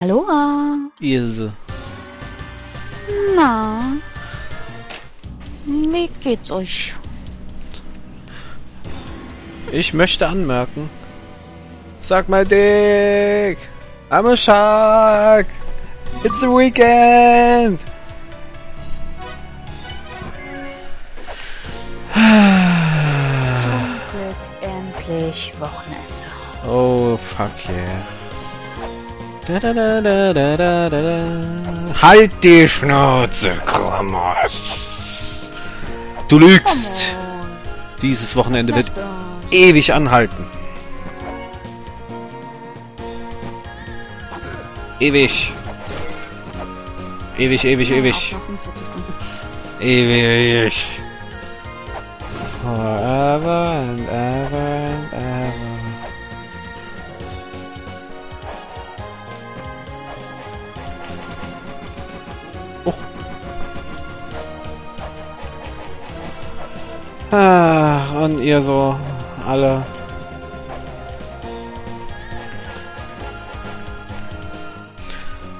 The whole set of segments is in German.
Aloha. Ilse. Na, wie geht's euch? Ich möchte anmerken. Sag mal, Dick. I'm a shark. It's a weekend. Zum Glück endlich Wochenende. Oh, fuck yeah. Da, da, da, da, da, da, da. Halt die Schnauze, Krammers. Du lügst. Dieses Wochenende wird ewig anhalten. Ewig. Ewig, ewig, ewig. Ewig. Forever ever and ever. Ah, und ihr so alle.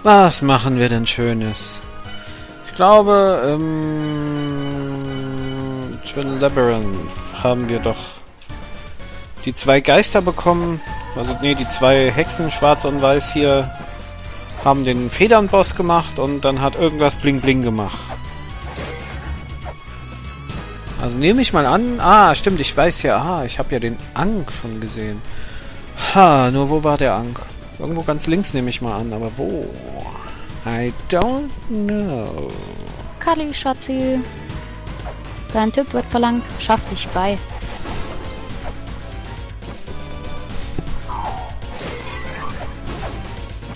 Was machen wir denn Schönes? Ich glaube, im Twin Labyrinth haben wir doch die zwei Geister bekommen. Also, nee, die zwei Hexen, schwarz und weiß hier, haben den Federnboss gemacht und dann hat irgendwas Bling Bling gemacht. Also nehme ich mal an. Ah, stimmt, ich weiß ja. Ah, ich habe ja den Ank schon gesehen. Ha, nur wo war der Ank? Irgendwo ganz links nehme ich mal an, aber wo? I don't know. Kali, Schatzi. Dein Typ wird verlangt. Schaff dich bei.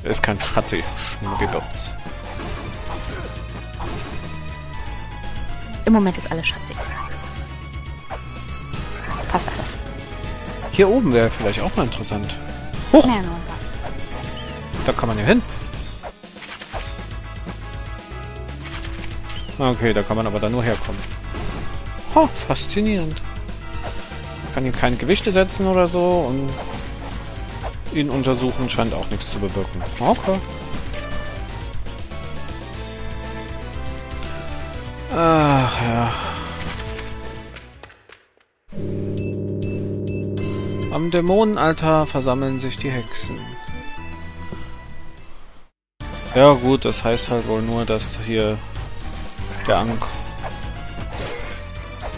Ist kein Schatzi. Schnuckelotz. Im Moment ist alles Schatzi. Passt alles. Hier oben wäre vielleicht auch mal interessant. Hoch! Ja. Da kann man ja hin. Okay, da kann man aber dann nur herkommen. Oh, faszinierend. Man kann hier keine Gewichte setzen oder so und ihn untersuchen scheint auch nichts zu bewirken. Okay. Ach ja. Am Dämonenaltar versammeln sich die Hexen. Ja gut, das heißt halt wohl nur, dass hier der Ank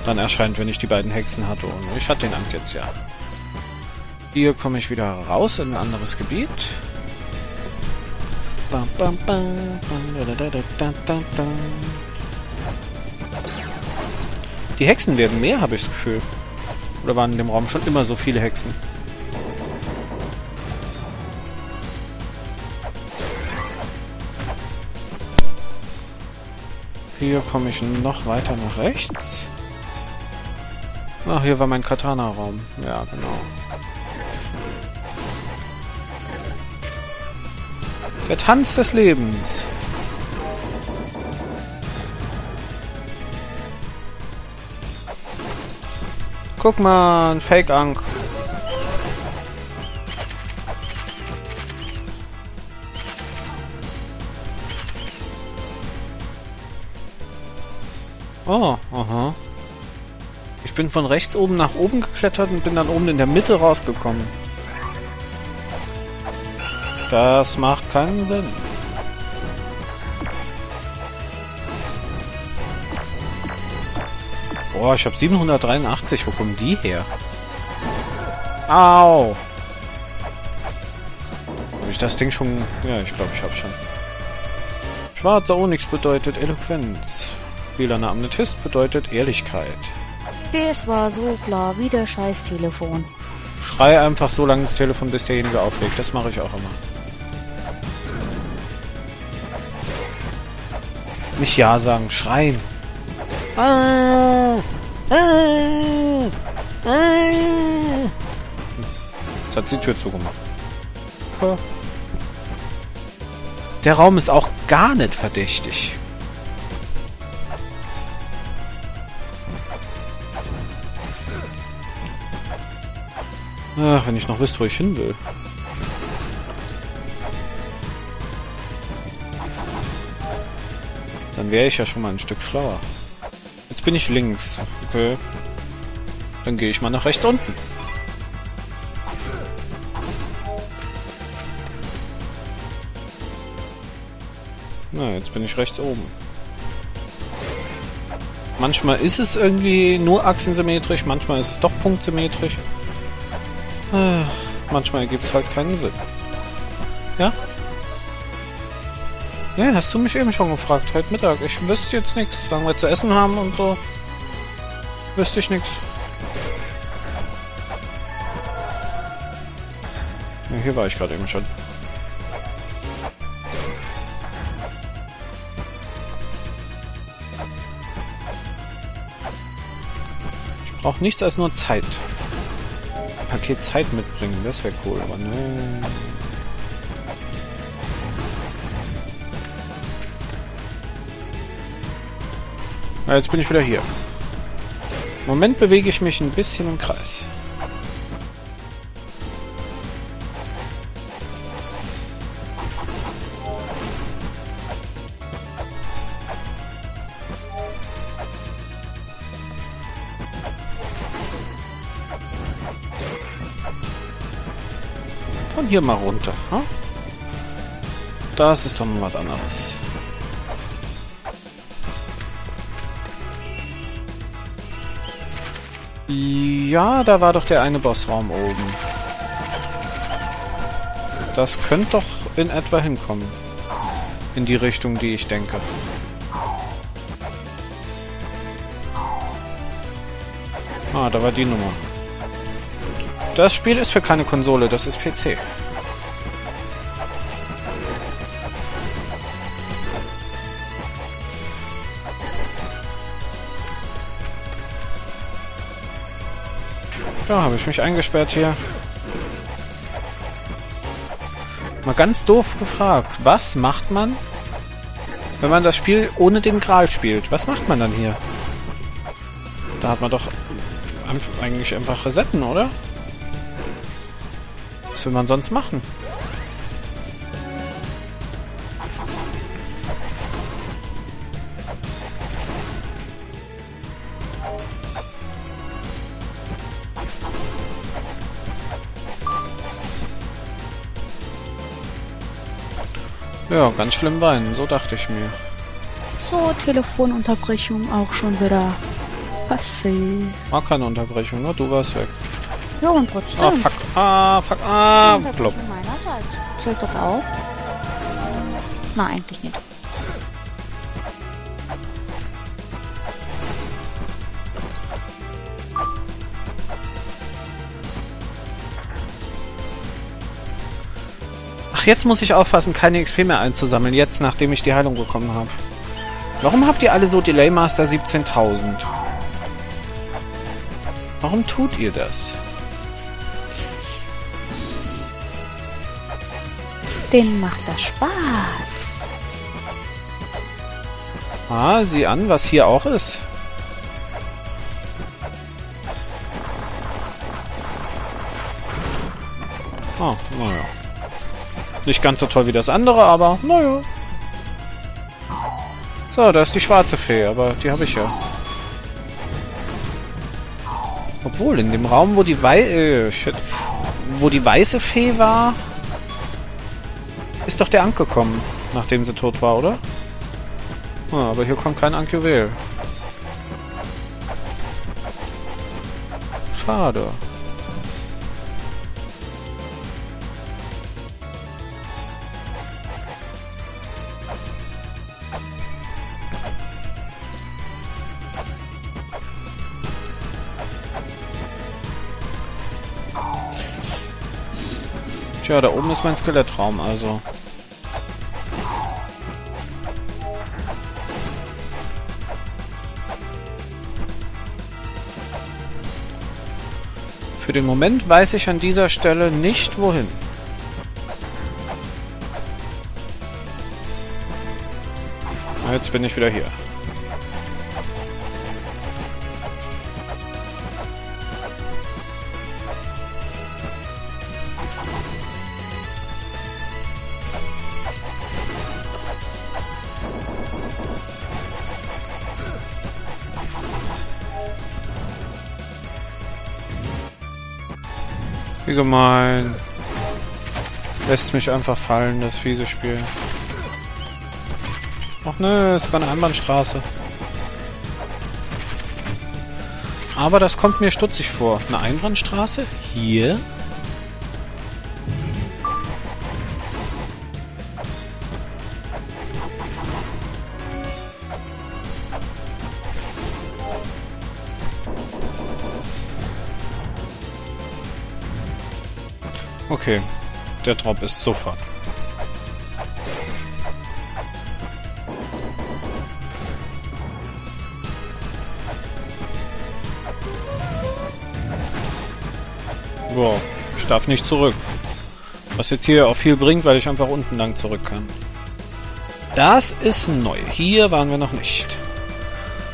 dann erscheint, wenn ich die beiden Hexen hatte. Und ich hatte den Ank jetzt ja. Hier komme ich wieder raus in ein anderes Gebiet. Bam, bam, bam. Die Hexen werden mehr, habe ich das Gefühl. Oder waren in dem Raum schon immer so viele Hexen? Hier komme ich noch weiter nach rechts. Ach, hier war mein Katana-Raum. Ja, genau. Der Tanz des Lebens. Guck mal, ein Fake-Ank. Oh, aha. Ich bin von rechts oben nach oben geklettert und bin dann oben in der Mitte rausgekommen. Das macht keinen Sinn. Boah, ich habe 783. Wo kommen die her? Au! Habe ich das Ding schon... Ja, ich glaube, ich habe schon. Schwarzer Onyx bedeutet Eloquenz. Lilaner Amethyst bedeutet Ehrlichkeit. Das war so klar, wie der scheiß Telefon. Schrei einfach so lange ins Telefon, bis derjenige auflegt. Das mache ich auch immer. Nicht Ja sagen, schreien. Ah, ah, ah. Jetzt hat sie die Tür zugemacht. Der Raum ist auch gar nicht verdächtig. Ach, wenn ich noch wüsste, wo ich hin will. Dann wäre ich ja schon mal ein Stück schlauer. Bin ich links. Okay. Dann gehe ich mal nach rechts unten. Na, jetzt bin ich rechts oben. Manchmal ist es irgendwie nur achsensymmetrisch, manchmal ist es doch punktsymmetrisch. Äh, manchmal ergibt es halt keinen Sinn. Ja? Ja, hast du mich eben schon gefragt, heute Mittag. Ich wüsste jetzt nichts. Sagen wir zu essen haben und so. Wüsste ich nichts. Ja, hier war ich gerade eben schon. Ich brauche nichts als nur Zeit. Paket Zeit mitbringen, das wäre cool, aber ne. Ja, jetzt bin ich wieder hier. Im Moment bewege ich mich ein bisschen im Kreis. Und hier mal runter. Hm? Das ist doch mal was anderes. Ja, da war doch der eine Bossraum oben. Das könnte doch in etwa hinkommen. In die Richtung, die ich denke. Ah, da war die Nummer. Das Spiel ist für keine Konsole, das ist PC. Ja, habe ich mich eingesperrt hier. Mal ganz doof gefragt. Was macht man, wenn man das Spiel ohne den Gral spielt? Was macht man dann hier? Da hat man doch eigentlich einfach resetten, oder? Was will man sonst machen? Ja, ganz schlimm weinen, so dachte ich mir. So, Telefonunterbrechung auch schon wieder passiert. War keine Unterbrechung, nur du warst weg. Ja, und trotzdem. Ah, fuck. Ah, fuck. Ah, meinerseits. Zählt doch auch. Na, eigentlich nicht. Ach, jetzt muss ich aufpassen, keine XP mehr einzusammeln, jetzt nachdem ich die Heilung bekommen habe. Warum habt ihr alle so Delay Master 17.000? Warum tut ihr das? Denen macht das Spaß. Ah, sieh an, was hier auch ist. Ah, naja. Nicht ganz so toll wie das andere, aber naja. So, da ist die schwarze Fee, aber die habe ich ja. Obwohl, in dem Raum, wo die Wei äh, shit, wo die weiße Fee war, ist doch der Ank gekommen, nachdem sie tot war, oder? Ah, aber hier kommt kein Ankjuwel. Schade. Tja, da oben ist mein Skelettraum, also. Für den Moment weiß ich an dieser Stelle nicht, wohin. Jetzt bin ich wieder hier. Wie gemein. Lässt mich einfach fallen, das fiese Spiel. Ach nö, es war eine Einbahnstraße. Aber das kommt mir stutzig vor. Eine Einbahnstraße? Hier? Der Drop ist sofort. Boah, ich darf nicht zurück. Was jetzt hier auch viel bringt, weil ich einfach unten lang zurück kann. Das ist neu. Hier waren wir noch nicht.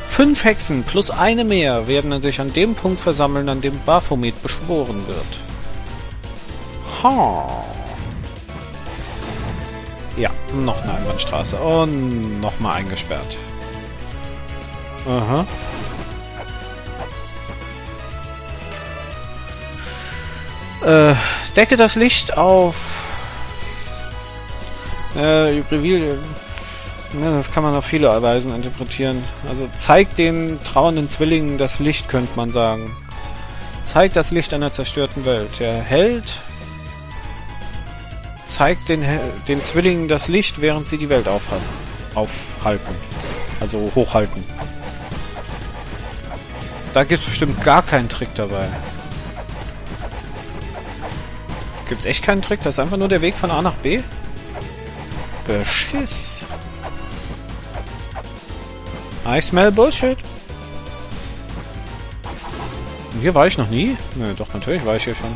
Fünf Hexen plus eine mehr werden sich an dem Punkt versammeln, an dem Baphomet beschworen wird. Ha. Noch eine Einbahnstraße. Und nochmal eingesperrt. Aha. Äh, decke das Licht auf. Äh, Reveal. Ja, das kann man auf viele Weisen interpretieren. Also zeigt den trauernden Zwillingen das Licht, könnte man sagen. Zeigt das Licht einer zerstörten Welt. Der Held zeigt den, den Zwillingen das Licht, während sie die Welt aufhalten. aufhalten. Also hochhalten. Da gibt es bestimmt gar keinen Trick dabei. Gibt's echt keinen Trick? Das ist einfach nur der Weg von A nach B? Beschiss. I smell Bullshit. Und hier war ich noch nie? Nö, doch, natürlich war ich hier schon.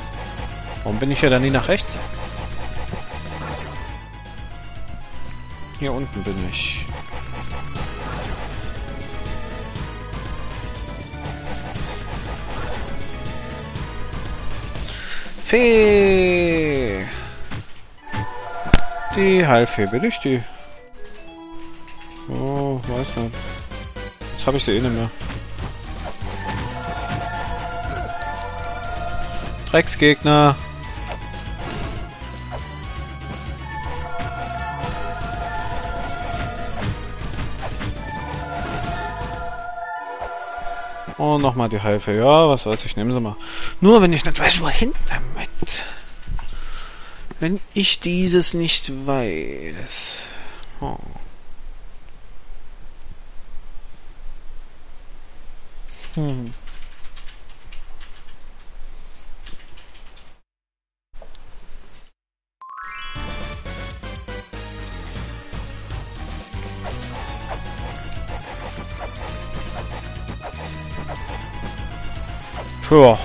Warum bin ich hier dann nie nach rechts? Hier unten bin ich. Fee! Die Heilfee, will ich die? Oh, weiß nicht. Jetzt habe ich sie eh nicht mehr. Drecksgegner. Und nochmal die Heilfe. Ja, was soll's, ich nehme sie mal. Nur wenn ich nicht weiß, wohin damit. Wenn ich dieses nicht weiß. Oh. Hm. Ja.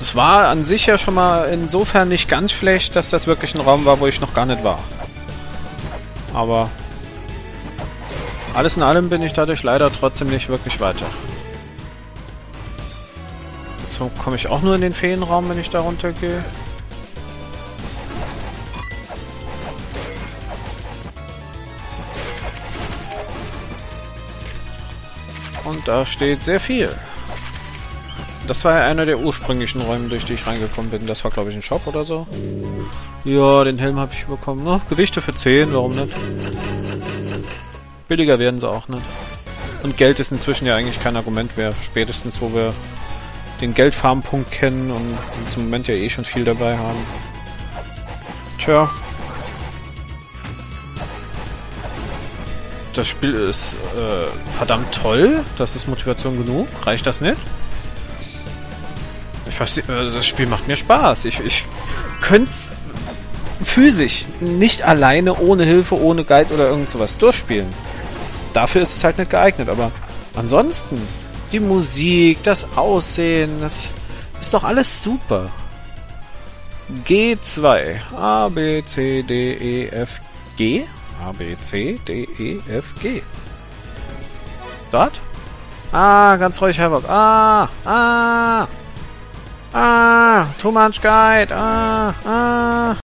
Es war an sich ja schon mal insofern nicht ganz schlecht, dass das wirklich ein Raum war, wo ich noch gar nicht war. Aber alles in allem bin ich dadurch leider trotzdem nicht wirklich weiter. So komme ich auch nur in den Feenraum, wenn ich da runtergehe. Und da steht sehr viel. Das war ja einer der ursprünglichen Räume, durch die ich reingekommen bin. Das war, glaube ich, ein Shop oder so. Ja, den Helm habe ich bekommen. No, Gewichte für 10, warum nicht? Billiger werden sie auch nicht. Und Geld ist inzwischen ja eigentlich kein Argument mehr. Spätestens, wo wir den Geldfarmpunkt kennen und zum Moment ja eh schon viel dabei haben. Tja, das Spiel ist äh, verdammt toll. Das ist Motivation genug. Reicht das nicht? Ich verstehe, äh, das Spiel macht mir Spaß. Ich, ich könnte physisch nicht alleine, ohne Hilfe, ohne Guide oder irgend sowas durchspielen. Dafür ist es halt nicht geeignet, aber ansonsten, die Musik, das Aussehen, das ist doch alles super. G2. A, B, C, D, E, F, G. A, B, C, D, E, F, G. Dort? Ah, ganz ruhig, Havoc. Ah, ah. Ah, too much guide. Ah, ah.